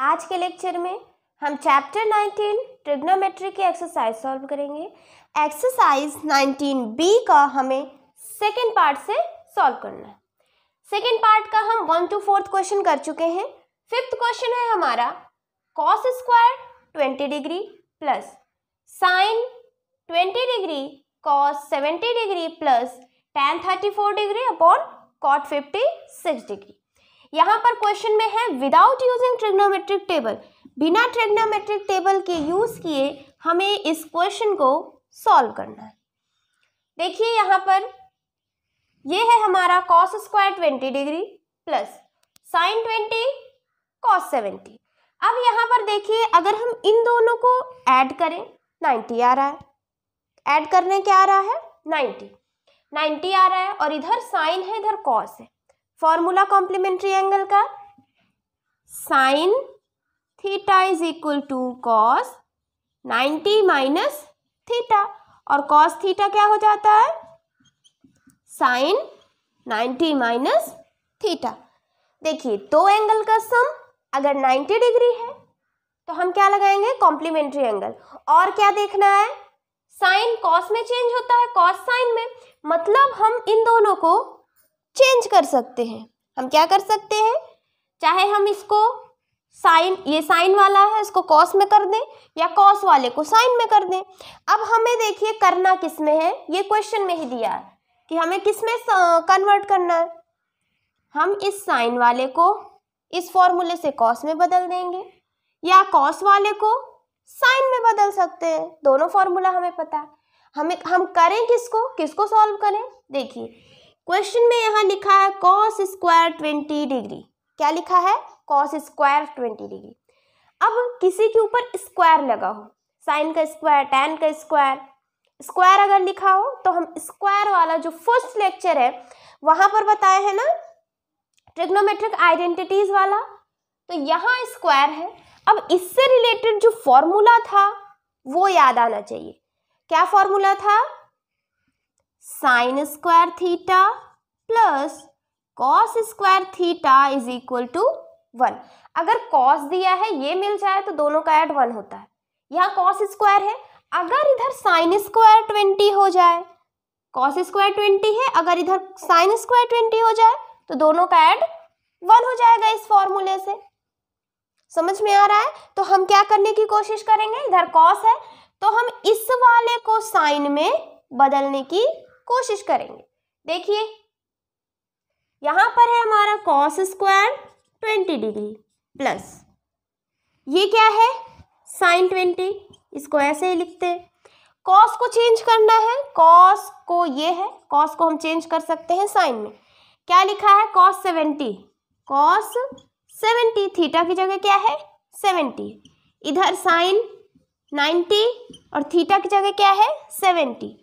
आज के लेक्चर में हम चैप्टर 19 ट्रिग्नोमेट्री की एक्सरसाइज सॉल्व करेंगे। एक्सरसाइज 19 बी का हमें सेकेंड पार्ट से सॉल्व करना है। सेकेंड पार्ट का हम वन टू फोर्थ क्वेश्चन कर चुके हैं। फिफ्थ क्वेश्चन है हमारा cos square twenty degree plus sine twenty degree cos seventy degree plus tan thirty four degree upon cot fifty six degree यहाँ पर क्वेश्चन में है विदाउट यूजिंग ट्रिग्नोमेट्रिक टेबल बिना ट्रिग्नोमेट्रिक टेबल के यूज़ किए हमें इस क्वेश्चन को सॉल्व करना है। देखिए यहाँ पर, ये है हमारा cos square twenty degree plus sine twenty cos seventy अब यहाँ पर देखिए, अगर हम इन दोनों को ऐड करें नाइन्टी आ रहा है। ऐड करने क्या आ रहा है? नाइन्टी नाइन्टी आ रहा है और इधर साइन है, इधर कॉस है। फॉर्मूला कॉम्प्लीमेंट्री एंगल का? Sine theta is equal to cos ninety minus theta और कॉस थीटा क्या हो जाता है? साइन नाइन्टी माइनस थीटा देखिए, दो एंगल का सम अगर नाइन्टी डिग्री है तो हम क्या लगाएँगे? कॉम्प्लीमेंट्री एंगल और क्या देखना है? साइन कॉस में चेंज होता है कॉस साइन में। मतलब हम इन दोनों को चेंज कर सकते हैं। हम क्या कर सकते हैं? चाहे हम इसको साइन, ये साइन वाला है, इसको कॉस में कर दें या कॉस वाले को साइन में कर दें। अब हमें देखिए करना किसमें है? ये क्वेश्चन में ही दिया है कि हमें किसमें कन्वर्ट करना है। हम इस साइन वाले को इस फॉर्मूले से कॉस में बदल देंगे या कॉस वाले को साइन में बदल सकते हैं। दोनों फॉर्मूला हमें पता है। हमें, हम करें किसको? किसको सॉल्व करें? देखिए क्वेश्चन में यहाँ लिखा है कॉस स्क्वायर ट्वेंटी डिग्री क्या लिखा है? कॉस स्क्वायर ट्वेंटी डिग्री अब किसी के ऊपर स्क्वायर लगा हो साइन का स्क्वायर टेन का स्क्वायर स्क्वायर अगर लिखा हो तो हम स्क्वायर वाला जो फ़र्स्ट लेक्चर है, वहाँ पर बताए हैं ना ट्रिग्नोमेट्रिक आइडेंटिटीज वाला। तो यहाँ स्क्वायर है। अब इससे रिलेटेड जो फॉर्मूला था, वो याद आना चाहिए। क्या फॉर्मूला था? Sine square theta plus cos square theta is equal to one अगर कॉस दिया है, ये मिल जाए तो दोनों का एड वन होता है। यहाँ कॉस स्क्वायर है। अगर इधर साइन स्क्वायर ट्वेंटी हो जाए कॉस स्क्वायर ट्वेंटी है। अगर इधर साइन स्क्वायर ट्वेंटी हो जाए तो दोनों का एड वन हो जाएगा इस फॉर्मूले से। समझ में आ रहा है? तो हम क्या करने की कोशिश करेंगे? इधर कॉस है तो हम इस वाले को साइन में बदलने की कोशिश करेंगे। देखिए, यहाँ पर है हमारा cos square twenty degree plus ये क्या है? साइन ट्वेंटी इसको ऐसे ही लिखते हैं। कॉस को चेंज करना है। कॉस को ये है कॉस को हम चेंज कर सकते हैं साइन में। क्या लिखा है? Cos seventy cos seventy theta की जगह क्या है? सेवेंटी इधर साइन नाइन्टी और थीटा की जगह क्या है? सेवेंटी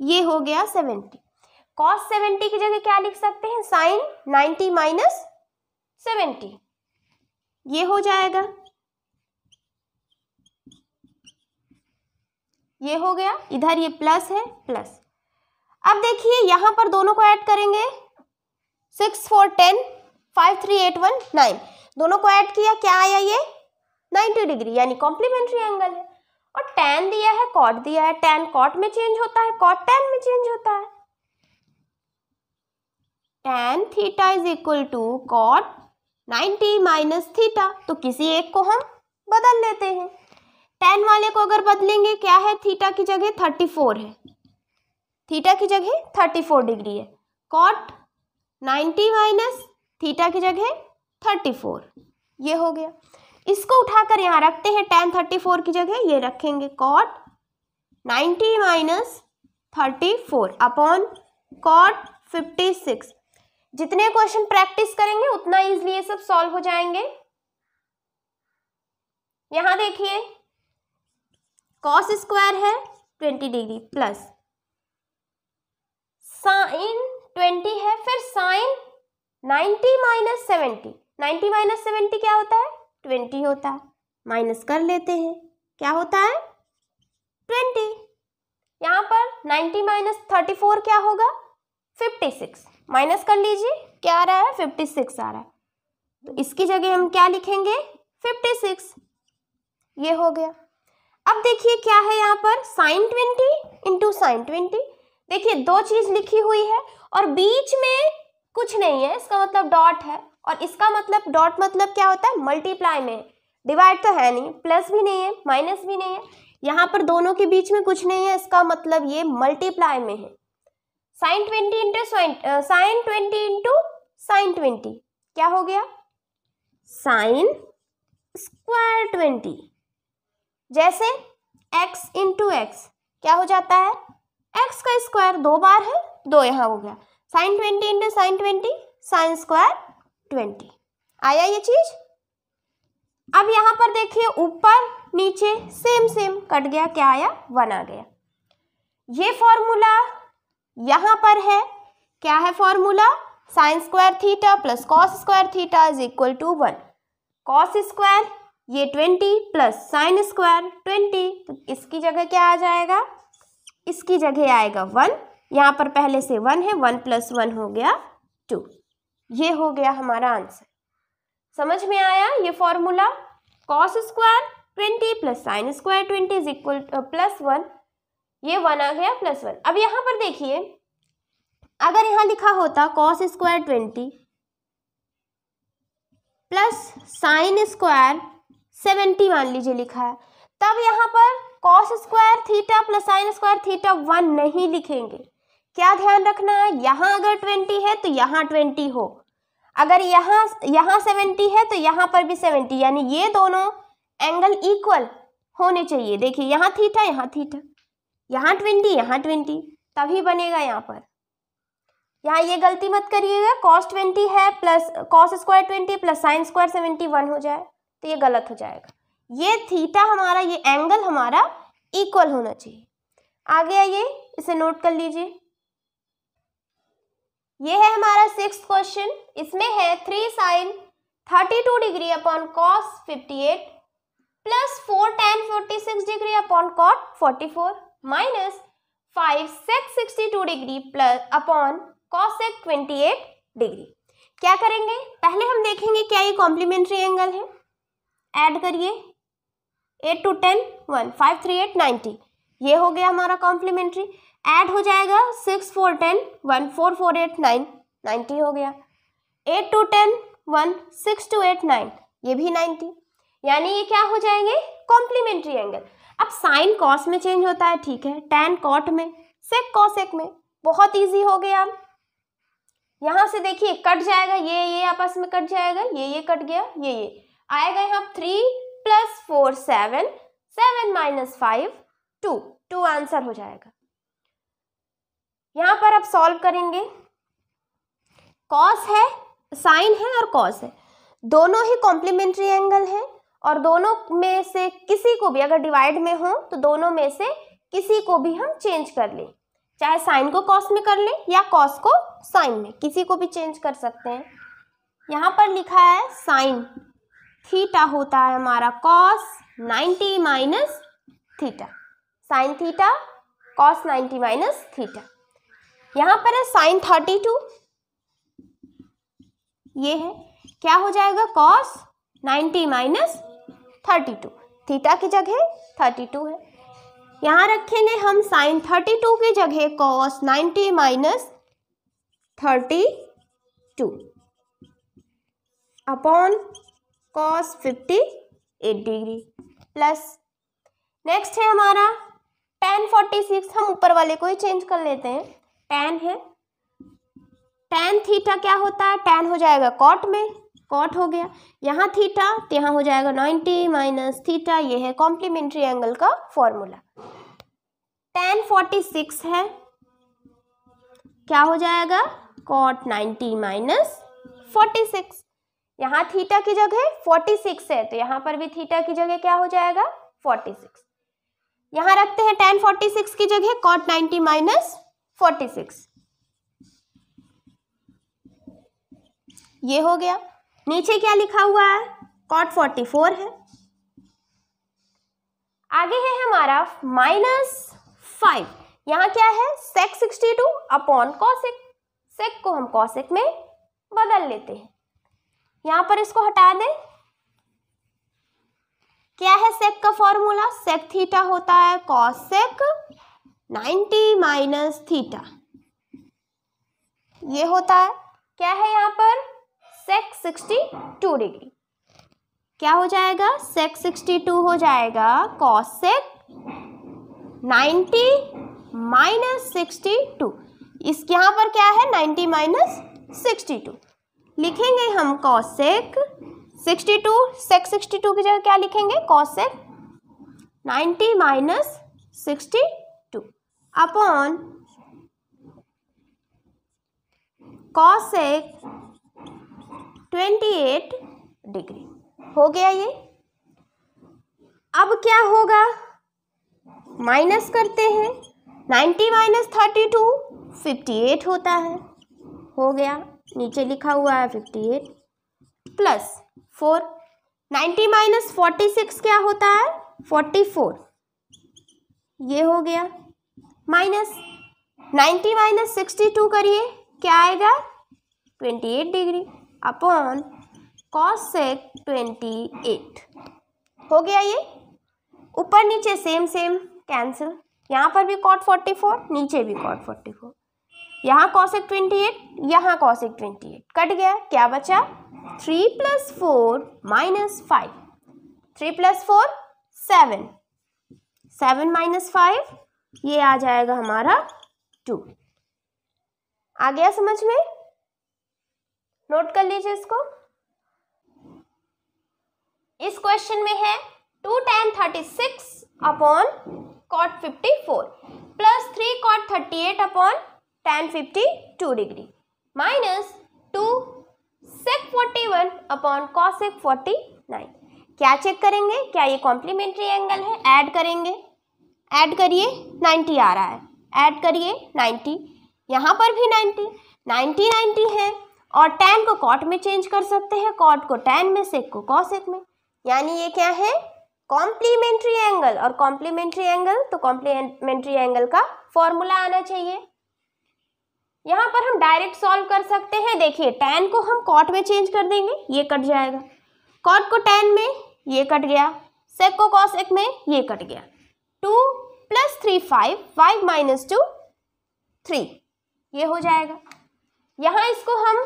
ये हो गया सेवेंटी। कॉस सेवेंटी की जगह क्या लिख सकते हैं? Sine ninety minus seventy. ये हो जाएगा। ये हो गया। इधर ये प्लस है प्लस अब देखिए, यहाँ पर दोनों को ऐड करेंगे। Six four ten five three eight one nine दोनों को ऐड किया, क्या आया ये? नाइन्टी डिग्री, यानी कॉम्प्लीमेंट्री एंगल है। और टेन दिया है कॉट दिया है टेन कॉट में चेंज होता है कॉट टेन में चेंज होता है। Tan theta is equal to cot ninety minus theta तो किसी एक को हम बदल लेते हैं। टेन वाले को अगर बदलेंगे, क्या है? थीटा की जगह थर्टी फोर है। थीटा की जगह थर्टी फोर डिग्री है। कॉट नाइन्टी माइनस थीटा की जगह थर्टी फोर ये हो गया। इसको उठाकर यहाँ रखते हैं टेन थर्टी फोर की जगह, ये रखेंगे cot ninety minus thirty four upon cot fifty six जितने क्वेश्चन प्रैक्टिस करेंगे, उतना इजली ये सब सॉल्व हो जाएँगे। यहाँ देखिए कॉस स्क्वायर है twenty degree plus sine twenty है, फिर sine ninety minus seventy ninety minus seventy क्या होता है? ट्वेंटी होता है। माइनस कर लेते हैं। क्या होता है? ट्वेंटी। यहाँ पर नाइन्टी माइनस थर्टी फोर क्या होगा? Fifty six. माइनस कर लीजिए, क्या आ रहा है? फिफ्टी सिक्स आ रहा है। तो इसकी जगह हम क्या लिखेंगे? Fifty six. ये हो गया। अब देखिए क्या है यहाँ पर। Sine twenty into sine twenty. देखिए दो चीज़ लिखी हुई है और बीच में कुछ नहीं है। इसका मतलब डॉट है। और इसका मतलब डॉट मतलब क्या होता है? मल्टीप्लाई में। डिवाइड तो है नहीं प्लस भी नहीं है माइनस भी नहीं है। यहाँ पर दोनों के बीच में कुछ नहीं है, इसका मतलब ये मल्टीप्लाई में है। Sine twenty into sine twenty into sine twenty क्या हो गया? साइन स्क्वायर ट्वेंटी जैसे एक्स इंटू एक्स क्या हो जाता है? एक्स का स्क्वायर दो बार है, दो यहाँ हो गया। Sine twenty into sine twenty sine square twenty. आया ये चीज़? अब यहाँ पर देखिए, ऊपर, नीचे सेम सेम कट गया, क्या आया? वन आ गया। ये फॉर्मूला यहाँ पर है। क्या है formula sine square theta plus cos square theta is equal to one cos square ये twenty plus sine square twenty तो इसकी जगह क्या आ जाएगा? इसकी जगह आएगा वन यहाँ पर पहले से वन है वन प्लस वन हो गया टू ये हो गया हमारा आंसर। समझ में आया ये formula cos square twenty plus sine square twenty is equal plus one ये वन आ गया प्लस वन अब यहाँ पर देखिए, अगर यहाँ लिखा होता cos square twenty plus sine square seventy मान लीजिए लिखा है, तब यहाँ पर cos square theta plus sine square theta one नहीं लिखेंगे। क्या ध्यान रखना है? यहाँ अगर ट्वेंटी है तो यहाँ ट्वेंटी हो। अगर यहाँ यहाँ सेवेंटी है तो यहाँ पर भी सेवेंटी, यानी ये दोनों एंगल इक्वल होने चाहिए। देखिए, यहाँ थीटा यहाँ थीटा। यहाँ ट्वेंटी यहाँ ट्वेंटी, तभी बनेगा यहाँ पर। यहाँ ये गलती मत करिएगा कॉस ट्वेंटी है plus cos square twenty plus sine square seventy one हो जाए तो ये गलत हो जाएगा। ये थीटा हमारा, ये एंगल हमारा इक्वल होना चाहिए। आ गया ये इसे नोट कर लीजिए। ये है हमारा सिक्स क्वेश्चन इसमें है three sine thirty two degree upon cos fifty eight plus four tan forty six degree upon cot forty four minus five sec sixty two degree plus upon cosec twenty eight degree क्या करेंगे? पहले हम देखेंगे क्या ये complementary angle है। Add करिए। Eight two ten one five three eight ninety ये हो गया हमारा कॉम्प्लीमेंट्री ऐड हो जाएगा six four ten one four four eight nine ninety हो गया। Eight two ten one six two eight nine, ये भी नाइन्टी यानी ये क्या हो जाएँगे? Complementary angle. अब साइन कॉस में चेंज होता है, ठीक है। टेन कॉट में, सेक कॉसेक में। बहुत इजी हो गया। यहाँ से देखिए, कट जाएगा, ये ये आपस में कट जाएगा, ये ये कट गया, ये ये। आएगा यहाँ three plus four seven seven minus five two two answer हो जाएगा। यहाँ पर आप सॉल्व करेंगे। कॉस है साइन है और कॉस है। दोनों ही कॉम्प्लीमेंट्री एंगल है और दोनों में से किसी को भी अगर डिवाइड में हो तो दोनों में से किसी को भी हम चेंज कर लें। चाहे साइन को कॉस में कर लें या कॉस को साइन में, किसी को भी चेंज कर सकते हैं। यहाँ पर लिखा है साइन थीटा होता है हमारा cos 90 minus theta sine theta cos 90 minus theta यहाँ पर है साइन 32 ये है। क्या हो जाएगा? Cos 90 minus thirty two. Theta की जगह 32 है। यहाँ रखेंगे हम साइन 32 की जगह cos 90 minus thirty two. Upon cos fifty eight degree. Plus next है हमारा टेन फोर्टी सिक्स। हम ऊपर वाले को ही चेंज कर लेते हैं। टेन है। टेन थीटा क्या होता है? टेन हो जाएगा कॉट में। कॉट हो गया। यहाँ थीटा तो यहाँ हो जाएगा नाइन्टी माइनस थीटा ये है कॉम्प्लीमेंट्री एंगल का फॉर्मूला टेन फोर्टी सिक्स है। क्या हो जाएगा? Cot ninety minus forty six यहाँ थीटा की जगह फोर्टी सिक्स है तो यहाँ पर भी थीटा की जगह क्या हो जाएगा? फोर्टी सिक्स यहाँ रखते हैं टेन फोर्टी सिक्स की जगह cot ninety minus forty six. ये हो गया। नीचे क्या लिखा हुआ है? कॉट फोर्टी फोर है। आगे है हमारा माइनस फाइव यहाँ क्या है? Sec sixty two upon cosec sec को हम कॉसिक में बदल लेते हैं। यहाँ पर इसको हटा दें। क्या है सेक का फॉर्मूला सेक थीटा होता है कॉसेक 90 माइनस थीटा। ये होता है, क्या है यहाँ पर? Sec 62 degree. क्या हो जाएगा? सेक 62 हो जाएगा कॉसेक 90 माइनस सिक्सटी टू। इस यहाँ पर क्या है? 90 माइनस सिक्सटी टू। लिखेंगे हम कॉसेक 62 सेक 62 की जगह क्या लिखेंगे? Cosec 90 minus sixty two. Upon cosec 28 degree हो गया ये? अब क्या होगा? माइनस करते हैं। 90 minus thirty two fifty eight होता है। हो गया। नीचे लिखा हुआ है fifty eight plus four ninety minus forty six क्या होता है? फोर्टी फोर ये हो गया। Minus ninety minus sixty two करिए, क्या आएगा? Twenty eight degree upon cosec twenty eight. हो गया ये? ऊपर नीचे सेम सेम कैंसिल यहाँ पर भी कॉट फोर्टी फोर नीचे भी कॉट फोर्टी फोर यहाँ कॉसेक ट्वेंटी एट, यहाँ कॉसेक ट्वेंटी एट। कट गया, क्या बचा? Three plus four minus five three plus four seven seven minus five ये आ जाएगा हमारा टू आ गया समझ में? नोट कर लीजिए इसको। इस क्वेश्चन में है two tan thirty six upon cot fifty four plus three cot thirty eight upon tan fifty two degree minus two sec forty one upon cosec forty nine क्या चेक करेंगे? क्या ये कॉम्प्लीमेंट्री एंगल है? Add करेंगे। Add करिए ninety आ रहा है। ऐड करिए नाइन्टी यहाँ पर भी नाइन्टी नाइन्टी नाइन्टी है। और टेन को कॉट में चेंज कर सकते हैं। कॉट को टेन में, सेक को कॉसेक में। यानी ये क्या है? Complementary angle. और कॉम्प्लीमेंट्री एंगल तो कॉम्प्लीमेंट्री एंगल का फॉर्मूला आना चाहिए। यहाँ पर हम डायरेक्ट सॉल्व कर सकते हैं। देखिए, टेन को हम कॉट में चेंज कर देंगे। ये कट जाएगा। कॉट को टेन में, ये कट गया। सेक को कॉसेक में, ये कट गया। Two plus three five five minus two, three. ये हो जाएगा। यहाँ इसको हम,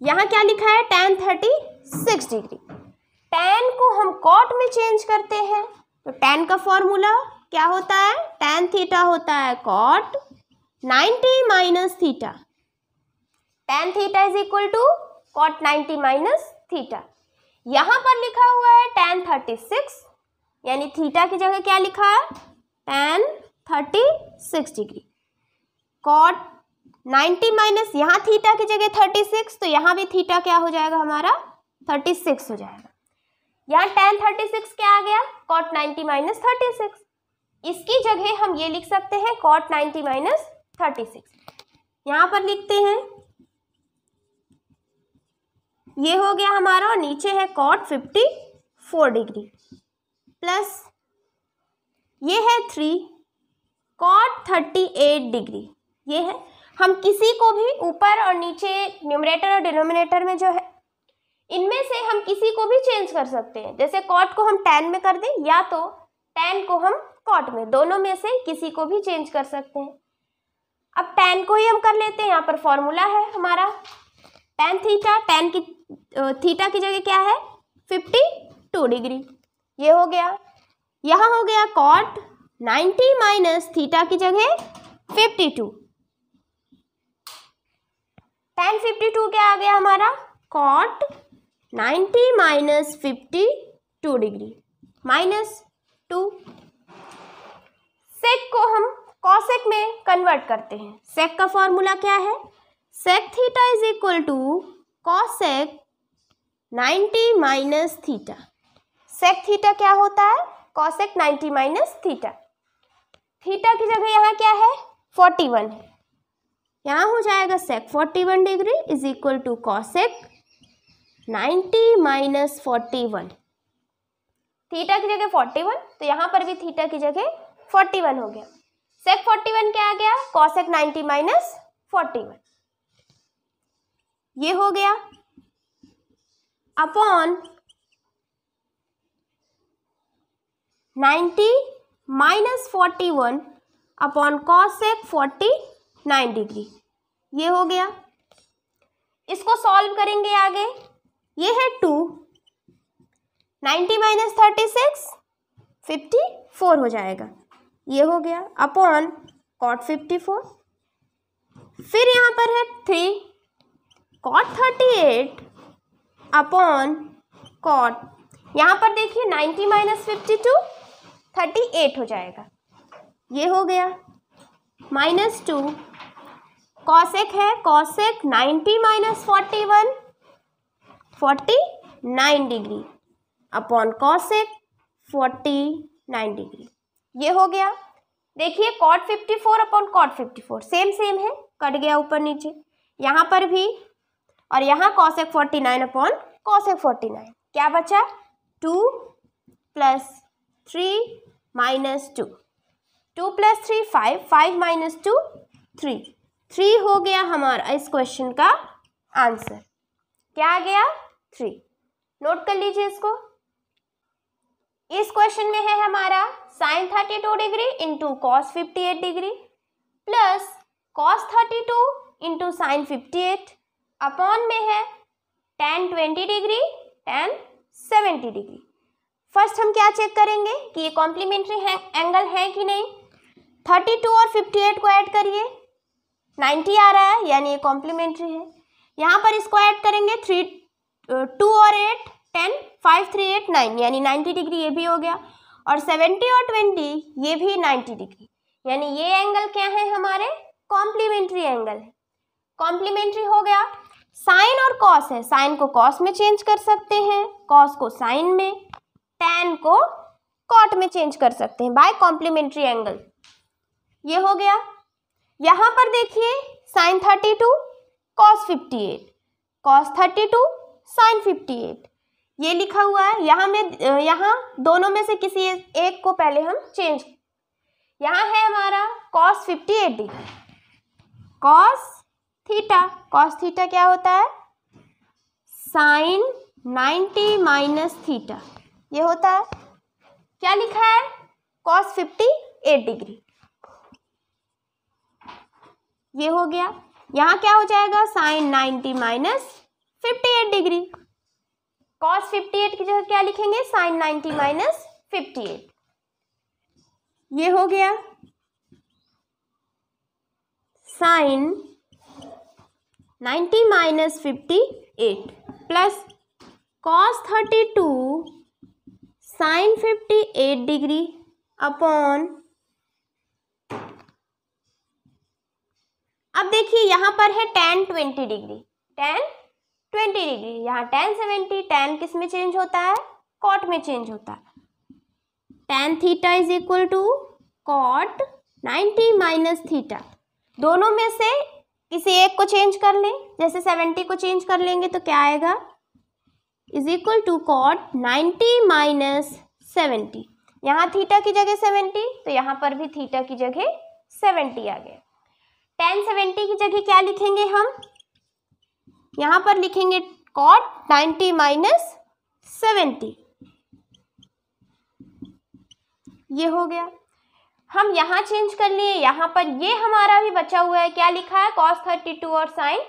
यहाँ क्या लिखा है? Tan thirty six degree tan को हम कॉट में चेंज करते हैं। तो टेन का फॉर्मूला क्या होता है? टेन थीटा होता है cot ninety minus theta tan theta is equal to cot ninety minus theta यहाँ पर लिखा हुआ है टेन थर्टी सिक्स यानी थीटा की जगह क्या लिखा है? Tan thirty six degree cot ninety minus यहाँ थीटा की जगह थर्टी सिक्स तो यहाँ भी थीटा क्या हो जाएगा हमारा? थर्टी सिक्स हो जाएगा। यहाँ टेन थर्टी सिक्स क्या आ गया? Cot ninety minus thirty six इसकी जगह हम ये लिख सकते हैं cot ninety minus thirty six यहाँ पर लिखते हैं, ये हो गया हमारा नीचे है cot fifty four degree plus ये है three, cot thirty eight degree. ये है। हम किसी को भी ऊपर और नीचे न्यूमरेटर और डिनोमिनेटर में जो है, इनमें से हम किसी को भी चेंज कर सकते हैं। जैसे कॉट को हम टेन में कर दें, या तो टेन को हम कॉट में। दोनों में से किसी को भी चेंज कर सकते हैं। अब टेन को ही हम कर लेते हैं। यहाँ पर फॉर्मूला है हमारा। टेन थीटा टेन की थीटा की जगह क्या है? Fifty two degree. ये हो गया। यहाँ हो गया कॉट नाइन्टी माइनस थीटा की जगह fifty two tan fifty two क्या आ गया हमारा? Cot ninety minus fifty two degree. Minus two sec को हम कॉसेक में कन्वर्ट करते हैं। सेक का फॉर्मूला क्या है? Sec theta is equal to cosec ninety minus theta. Sec theta क्या होता है? Cosec ninety minus theta theta की जगह यहाँ क्या है? फोर्टी वन है। यहाँ हो जाएगा sec forty one degree is equal to cosec ninety minus forty theta की जगह फोर्टी वन तो यहाँ पर भी थीटा की जगह फोर्टी वन हो गया। सेक फोर्टी वन क्या आ गया? कॉसेक नाइन्टी माइनस फोर्टी ये हो गया। Upon ninety minus forty one upon cosec forty nine degree. ये हो गया। इसको सॉल्व करेंगे आगे। ये है two. Ninety minus thirty six, fifty four हो जाएगा। ये हो गया अपॉन कॉट फिफ्टी फोर। फिर यहाँ पर है three. Cot thirty eight upon cot. यहाँ पर देखिए ninety minus fifty two thirty eight हो जाएगा। ये हो गया। Minus two. कॉसेक है, cosec ninety minus forty one, forty nine degree. Upon cosec, forty nine degree. ये हो गया। देखिए cot fifty four upon cot fifty four same same है। कट गया ऊपर नीचे। यहाँ पर भी, और यहाँ cosec forty nine upon cosec forty nine. क्या बचा? Two plus three minus two. Two plus three, five five minus two, three. Three हो गया हमारा इस क्वेश्चन का आंसर क्या आ गया? थ्री। नोट कर लीजिए इसको। इस क्वेश्चन में है हमारा sin thirty two degree into cos fifty eight degree plus cos thirty two into sin fifty eight upon में है tan twenty degree tan seventy degree first हम क्या चेक करेंगे कि ये कॉम्प्लीमेंट्री एंगल है कि नहीं? थर्टी टू और फिफ्टी एट को ऐड करिए। नाइन्टी आ रहा है, यानी ये कॉम्प्लीमेंट्री है। यहाँ पर इसको ऐड करेंगे थ्री टू और eight ten five three eight nine यानी नाइन्टी डिग्री ये भी हो गया। और सेवेंटी और ट्वेंटी ये भी नाइन्टी डिग्री यानी ये एंगल क्या है हमारे? कॉम्प्लीमेंट्री एंगल है। कॉम्प्लीमेंट्री हो गया। साइन और कॉस है। साइन को कॉस में चेंज कर सकते हैं कॉस को साइन में। टेन को कॉट में चेंज कर सकते हैं बाय कॉम्प्लीमेंट्री एंगल ये हो गया। यहाँ पर देखिए sin thirty two cos fifty eight cos thirty two sin fifty eight ये लिखा हुआ है। यहाँ में, यहाँ दोनों में से किसी एक को पहले हम चेंज यहाँ है हमारा cos fifty eight degree cos theta cos theta क्या होता है? साइन नाइन्टी माइनस थीटा ये होता है, क्या लिखा है? कॉस फिफ्टी एट डिग्री ये हो गया। यहाँ क्या हो जाएगा? Sin ninety minus fifty eight degree cos fifty eight की जगह क्या लिखेंगे? Sin ninety minus fifty eight ये हो गया। Sin ninety minus fifty eight plus cos thirty two sin fifty eight degree upon अब देखिए यहाँ पर है tan twenty degree. Tan twenty degree. यहाँ टेन सेवेंटी टेन किसमें चेंज होता है? कॉट में चेंज होता है। Tan theta is equal to cot ninety minus theta दोनों में से किसी एक को चेंज कर लें। जैसे सेवेंटी को चेंज कर लेंगे तो क्या आएगा? Is equal to cot ninety minus seventy यहाँ थीटा की जगह सेवेंटी तो यहाँ पर भी थीटा की जगह सेवेंटी आ गया। टेन सेवेंटी की जगह क्या लिखेंगे हम? यहाँ पर लिखेंगे कॉट नाइन्टी माइनस सेवेंटी ये हो गया। हम यहाँ चेंज कर लिए, यहाँ पर ये हमारा भी बचा हुआ है। क्या लिखा है? कॉस थर्टी टू और साइन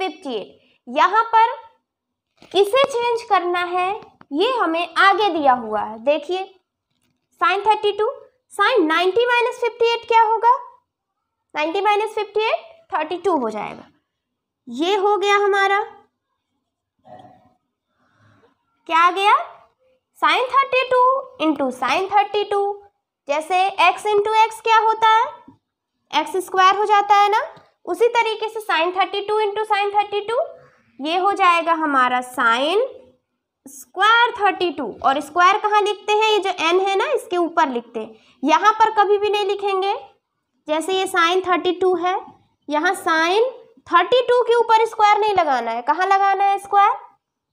फिफ्टी एट यहाँ पर इसे चेंज करना है, ये हमें आगे दिया हुआ है। देखिए, sin thirty two sin ninety minus fifty eight क्या होगा? Ninety minus fifty eight thirty two हो जाएगा। ये हो गया हमारा। क्या आ गया? Sin thirty two into sin thirty two जैसे एक्स इंटू एक्स क्या होता है? एक्स स्क्वायर हो जाता है ना? उसी तरीके से sin thirty two into sin thirty two ये हो जाएगा हमारा साइन स्क्वायर थर्टी टू। और स्क्वायर कहाँ लिखते हैं? ये जो एन है ना, इसके ऊपर लिखते हैं। यहाँ पर कभी भी नहीं लिखेंगे। जैसे ये साइन थर्टी टू है, यहाँ साइन थर्टी टू के ऊपर स्क्वायर नहीं लगाना है। कहाँ लगाना है स्क्वायर?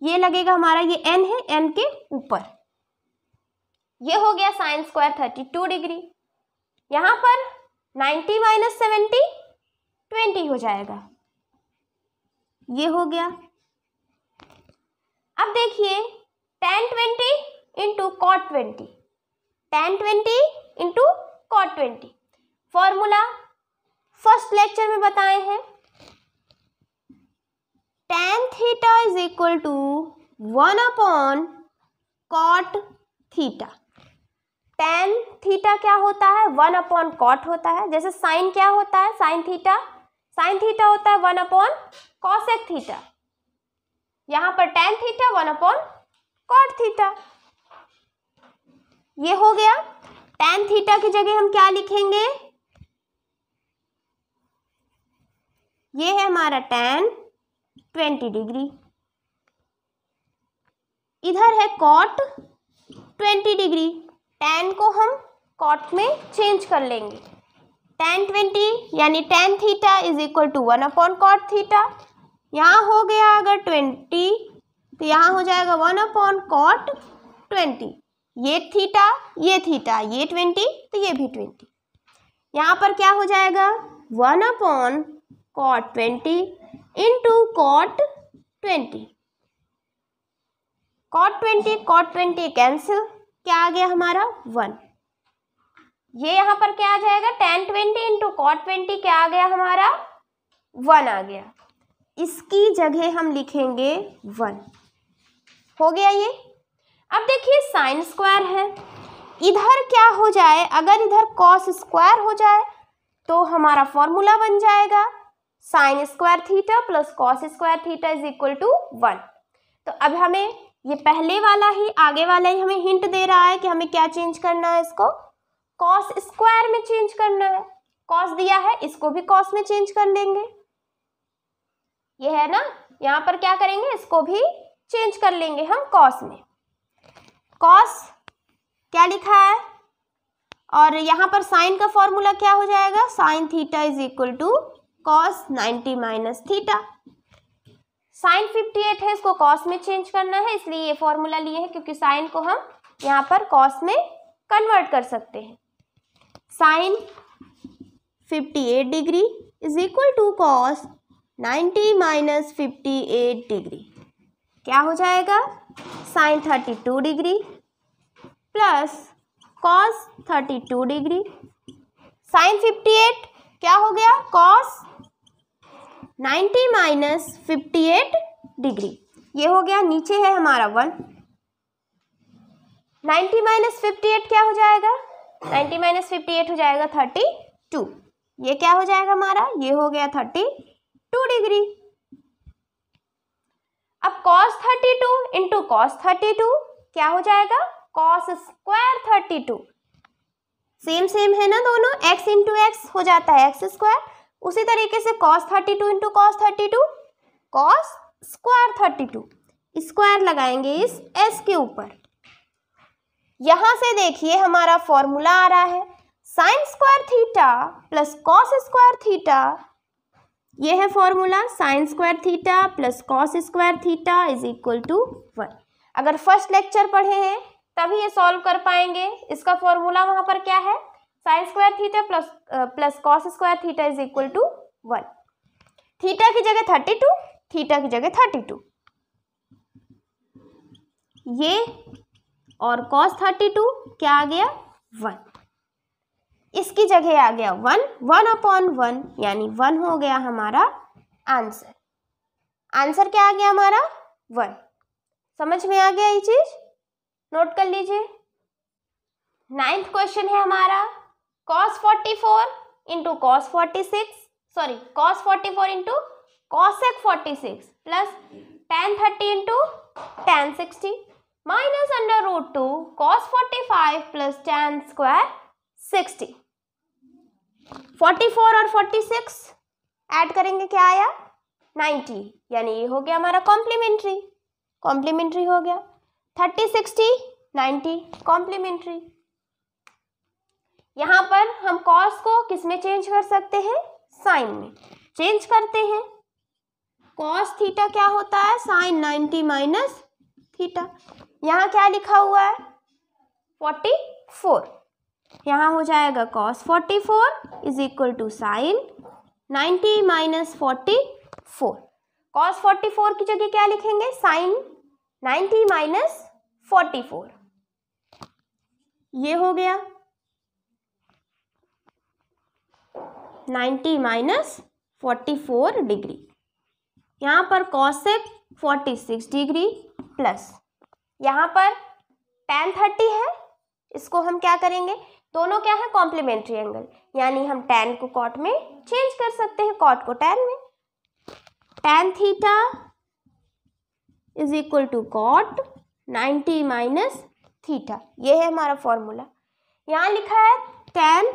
ये लगेगा हमारा ये एन है एन के ऊपर। ये हो गया sin square thirty two degree. यहाँ पर नाइन्टी माइनस सेवेंटी ट्वेंटी हो जाएगा। ये हो गया। अब देखिए tan twenty into cot twenty tan twenty into cot twenty formula first lecture में बताए हैं। Tan theta is equal to one upon cot theta tan theta क्या होता है? वन अपॉन कॉट होता है। जैसे साइन क्या होता है? साइन थीटा साइन थीटा होता है वन अपॉन कॉसेक थीटा यहाँ पर tan theta one upon cot theta ये हो गया। टेन थीटा की जगह हम क्या लिखेंगे? ये है हमारा टेन ट्वेंटी डिग्री इधर है कॉट ट्वेंटी डिग्री टेन को हम कॉट में चेंज कर लेंगे। टेन ट्वेंटी यानी tan theta is equal to one upon cot theta यहाँ हो गया अगर ट्वेंटी तो यहाँ हो जाएगा वन अपॉन कॉट ट्वेंटी। ये थीटा ये थीटा, ये ट्वेंटी तो ये भी ट्वेंटी। यहाँ पर क्या हो जाएगा? One upon cot twenty into cot twenty. Cot twenty cot twenty cancel क्या आ गया हमारा? वन। ये यहाँ पर क्या आ जाएगा? Tan twenty into cot twenty, क्या आ गया हमारा? वन आ गया। इसकी जगह हम लिखेंगे वन। हो गया ये? अब देखिए साइन स्क्वायर है। इधर क्या हो जाए? अगर इधर कॉस स्क्वायर हो जाए तो हमारा फॉर्मूला बन जाएगा। Sin square theta plus cos square theta is equal to one. तो अब हमें ये पहले वाला ही, आगे वाला ही हमें हिंट दे रहा है कि हमें क्या चेंज करना है इसको। कॉस स्क्वायर में चेंज करना है। कॉस दिया है, इसको भी कॉस में चेंज कर लेंगे। ये है ना? यहाँ पर क्या करेंगे? इसको भी चेंज कर लेंगे हम कॉस में। कॉस क्या लिखा है? और यहाँ पर साइन का फॉर्मूला क्या हो जाएगा? Sin theta is equal to cos ninety minus theta sin 58 है, इसको कॉस में चेंज करना है, इसलिए ये फॉर्मूला लिए हैं, क्योंकि साइन को हम यहाँ पर कॉस में कन्वर्ट कर सकते हैं। Sin 58 degree is equal to cos 90 minus fifty degree. क्या हो जाएगा? Sin 32 degree plus cos 32 degree. Sin 58 क्या हो गया? Cos 90 minus fifty eight degree. ये हो गया, नीचे है हमारा वन। 90 माइनस फिफ्टी एट क्या हो जाएगा? 90 माइनस फिफ्टी एट हो जाएगा थर्टी टू। ये क्या हो जाएगा हमारा? ये हो गया थर्टी टू डिग्री। अब cos thirty two into cos thirty two क्या हो जाएगा? Cos square thirty two same same है ना दोनों? एक्स इंटू एक्स हो जाता है एक्स स्क्वायर उसी तरीके से cos thirty two into cos thirty two cos square thirty two square लगाएँगे इस एस के ऊपर। यहाँ से देखिए हमारा फॉर्मूला आ रहा है। Sin square theta plus cos square theta ये है formula sin square theta plus cos square theta is equal to one अगर फ़र्स्ट लेक्चर पढ़े हैं, तभी ये सॉल्व कर पाएँगे। इसका फॉर्मूला वहाँ पर क्या है? Sin square theta plus plus cos square theta is equal to one theta की जगह थर्टी टू थीटा की जगह थर्टी टू ये और कॉस थर्टी टू क्या आ गया? वन इसकी जगह आ गया वन वन अपॉन वन, यानी वन हो गया हमारा आंसर आंसर क्या आ गया हमारा? वन समझ में आ गया ये चीज़? नोट कर लीजिए. नाइन्थ क्वेश्चन है हमारा. Cos 44 into cos 46 sorry, cos 44 into cosec 46 plus tan 30 into tan 60 minus under root 2 cos 45 plus tan square 60 44 और 46 ऐड करेंगे क्या आया? 90 यानी ये हो गया हमारा कॉम्प्लीमेंट्री। कॉम्प्लीमेंट्री हो गया। 30 60 90 कॉम्प्लीमेंट्री। यहाँ पर हम कॉस को किसमें चेंज कर सकते हैं? साइन में। चेंज करते हैं। कॉस थीटा क्या होता है? साइन नाइन्टी माइनस थीटा यहाँ क्या लिखा हुआ है? Forty four. यहाँ हो जाएगा cos forty four is equal to sin ninety minus forty four cos forty four की जगह क्या लिखेंगे? Sin ninety minus forty four ये हो गया। Ninety minus forty four degree यहाँ पर cosec forty six degree plus यहाँ पर टेन थर्टी है। इसको हम क्या करेंगे? दोनों क्या है? कॉम्प्लीमेंट्री एंगल यानी हम टेन को कॉट में चेंज कर सकते हैं कॉट को टेन में। Tan theta is equal to cot ninety minus theta ये है हमारा फॉर्मूला यहाँ लिखा है टेन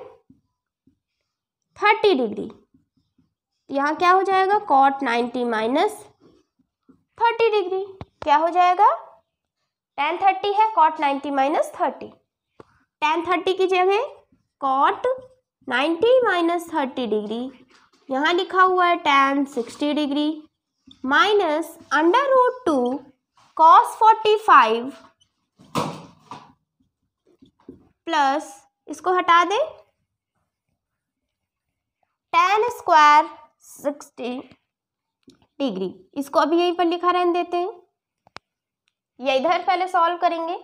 थर्टी डिग्री यहाँ क्या हो जाएगा? Cot ninety minus thirty degree क्या हो जाएगा? टेन थर्टी है cot ninety minus thirty tan thirty की जगह cot ninety minus thirty degree. यहाँ लिखा हुआ है tan sixty degree. Minus under root two cos forty five plus इसको हटा दें। Tan square sixty degree. इसको अभी यहीं पर लिखा रहने देते हैं। ये इधर पहले सॉल्व करेंगे।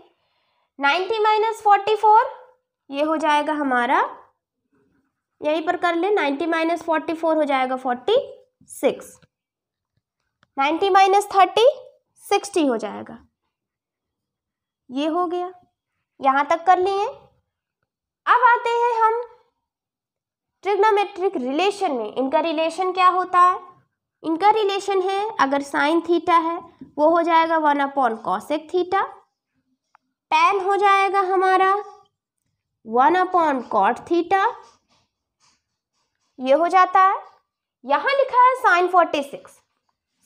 नाइन्टी माइनस फोर्टी फोर, ये हो जाएगा हमारा, यहीं पर कर ले, नाइन्टी माइनस फोर्टी फोर हो जाएगा forty six. Ninety minus thirty, sixty हो जाएगा। ये हो गया, यहाँ तक कर लिए। अब आते हैं हम ट्रिग्नोमेट्रिक रिलेशन में। इनका रिलेशन क्या होता है? इनका रिलेशन है, अगर साइन थीटा है, वो हो जाएगा one upon cosec theta. Tan हो जाएगा हमारा। वन अपॉन कॉट थीटा, ये हो जाता है। यहाँ लिखा है sin forty six.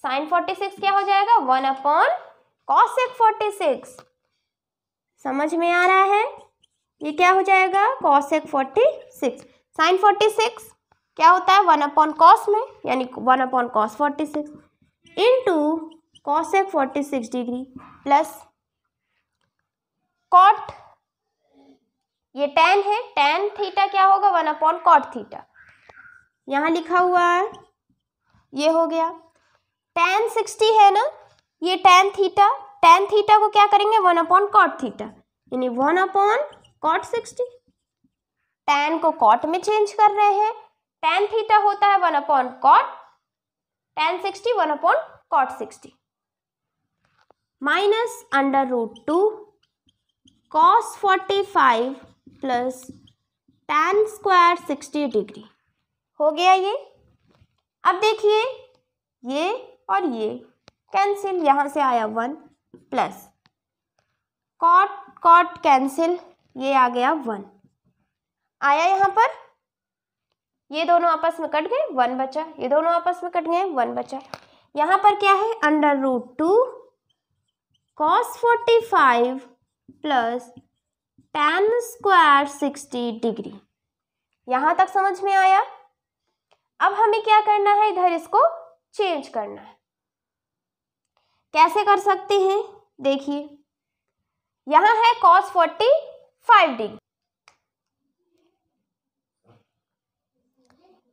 Sin forty six क्या हो जाएगा? One upon cosec forty six. समझ में आ रहा है? ये क्या हो जाएगा? Cosec forty six. Sin forty six क्या होता है? वन अपॉन कॉस में, यानी one upon cos forty six. Into cosec forty six degree plus cot ये टेन है टेन थीटा क्या होगा? वन अपॉन कॉट थीटा यहाँ लिखा हुआ है, ये हो गया। टेन सिक्सटी है ना? ये टेन थीटा टेन थीटा को क्या करेंगे? वन अपॉन कॉट थीटा यानी one upon cot sixty tan को कॉट में चेंज कर रहे हैं। टेन थीटा होता है one upon cot tan sixty one upon cot sixty minus under root two cos forty five plus tan square sixty degree हो गया ये? अब देखिए, ये और ये। कैंसिल यहाँ से आया one plus cot cot cancel ये आ गया वन आया यहाँ पर? ये दोनों आपस में कट गए वन बचा। ये दोनों आपस में कट गए वन बचा। यहाँ पर क्या है? Under root two cos forty five plus tan square sixty degree यहाँ तक समझ में आया? अब हमें क्या करना है? इधर इसको चेंज करना है। कैसे कर सकते हैं? देखिए। यहाँ है कॉस फोर्टी फाइव डिग्री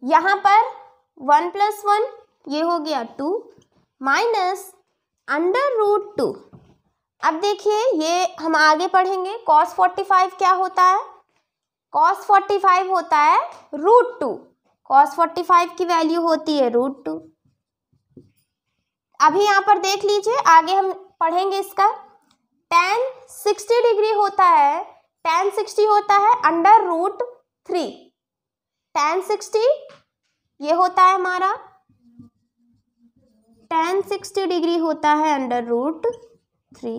यहाँ पर वन प्लस वन ये हो गया two minus under root two अब देखिए, ये हम आगे पढ़ेंगे कॉस फोर्टी फाइव क्या होता है? कॉस फोर्टी फाइव होता है root two cos forty five की वैल्यू होती है रूट टू अभी यहाँ पर देख लीजिए, आगे हम पढ़ेंगे इसका। टेन सिक्सटी डिग्री होता है टेन सिक्सटी होता है under root three tan sixty ये होता है हमारा। टेन सिक्सटी डिग्री होता है अंडर रूट थ्री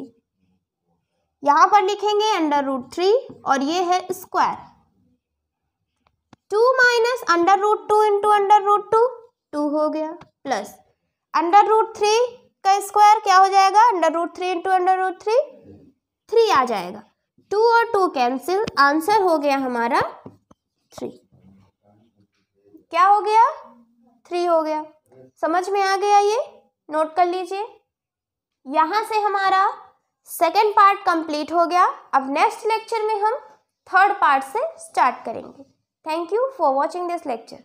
यहाँ पर लिखेंगे अंडर रूट थ्री और ये है square two minus under root two into under root two two हो गया प्लस अंडर रूट थ्री का स्क्वायर क्या हो जाएगा? Under root three into under root three three आ जाएगा. टू और टू कैंसिल आंसर हो गया हमारा थ्री क्या हो गया? थ्री हो गया. समझ में आ गया ये? नोट कर लीजिए. यहाँ से हमारा सेकेंड पार्ट कंप्लीट हो गया। अब नेक्स्ट लेक्चर में हम थर्ड पार्ट से स्टार्ट करेंगे। Thank you for watching this lecture